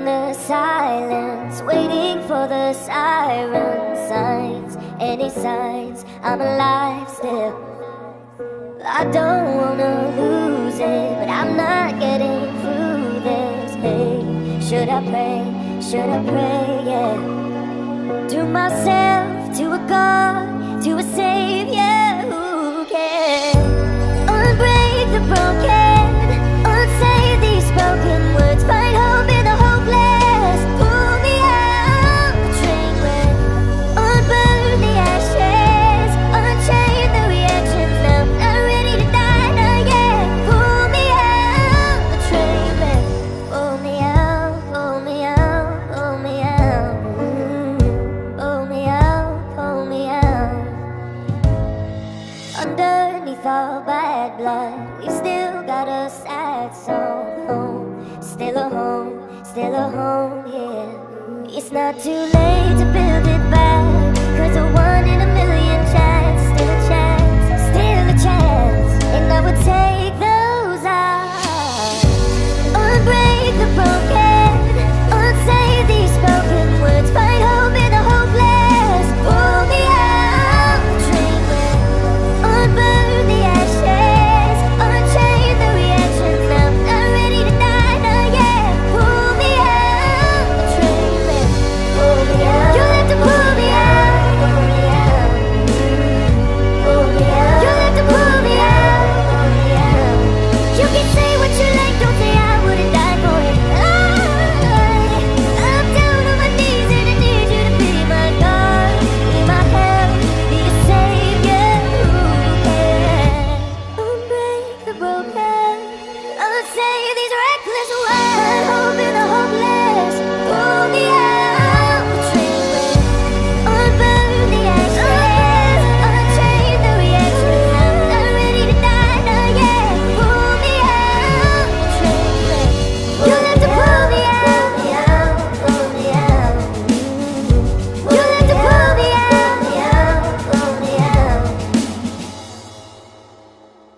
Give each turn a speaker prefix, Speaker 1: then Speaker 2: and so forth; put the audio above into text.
Speaker 1: in the silence, waiting for the siren signs, any signs I'm alive still. I don't wanna lose it, but I'm not getting through this. Hey, should I pray? Should I pray? Yeah. To myself, to a God, to a Savior. Underneath all bad blood, we still got a sad song. Home, still a home, still a home, yeah. It's not too late to build it back. will